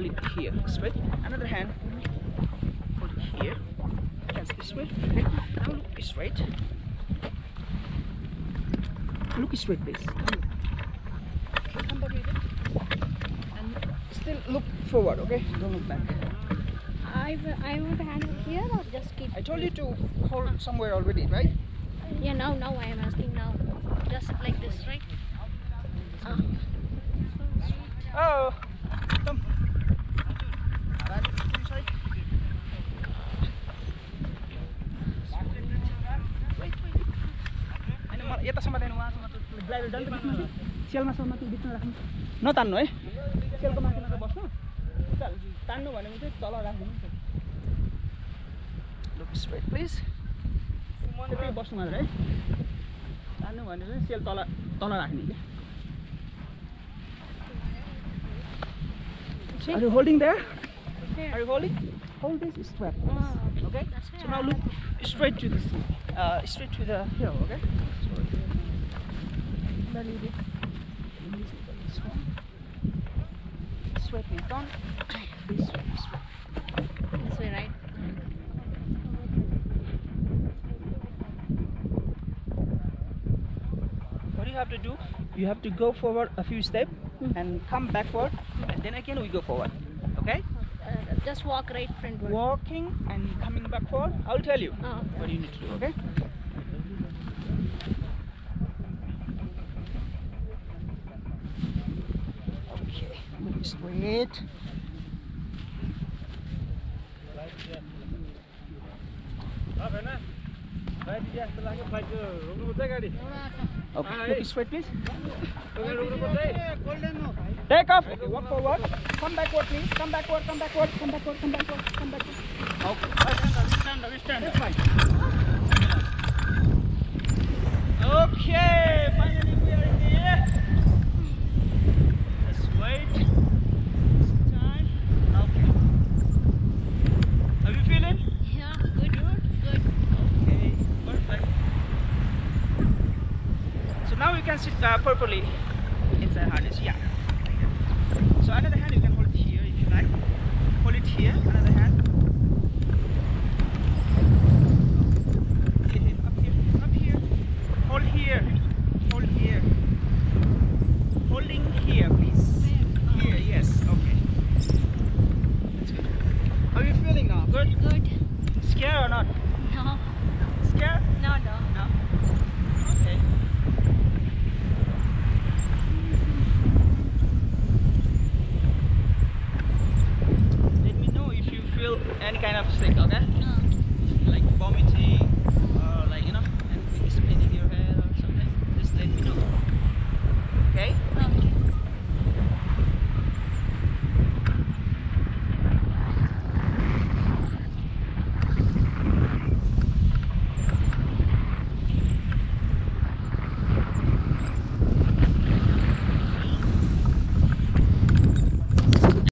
hold it here, straight. Another hand, hold it here. That's this way. Okay. Now look straight. Look straight, please. Okay, come back a little. And still look forward, okay? Don't look back. I, I want to hand it here or just keep. I told you to hold somewhere already, right? Yeah, now, now I am asking now. Just like this, right? Oh, come. Run inside. Wait, wait. होइन मलाई यतासम्म ल्याउनु उहाँसम्म त्यो driver डल्लै बिचमा सेलमासम्म त्यो बिचमा राख्नु नतान्नु है सेलको माथि मात्र बस्नु उता तान्नु भनेको चाहिँ तल राखिदिनु नि लुक स्ट्रेट प्लिज म त्यही बस्नु मात्र है तान्नु भने चाहिँ सेल तल तल राख्ने क्या See? Are you holding there? Here. Are you holding? Hold this strap. please. Oh, Okay. That's So where now I look straight to this, uh, straight to the hill. Okay. So a little bit. Release this one. Straight me down. This way. This way. This way, right? What do you have to do? You have to go forward a few steps and come backward, and then again we go forward. Okay. Uh, just walk right frontward. Walking and coming backward. I'll tell you Oh, what you need to do. Okay. Okay. Look straight. Okay. Straight, please. Take off. Okay, walk forward. Come backward, please. Come backward. Come backward. Come backward. Come backward. Come backward. Okay. Finally, we are in the air. Let's wait. This time. Okay. How you feeling? yeah, good, good. Okay. Perfect. So now you can sit uh, properly inside harness. Yeah. So another hand you can hold it here if you like. Hold it here. Another hand. Up here. Up here. Hold here. Hold here. Holding like vomiting.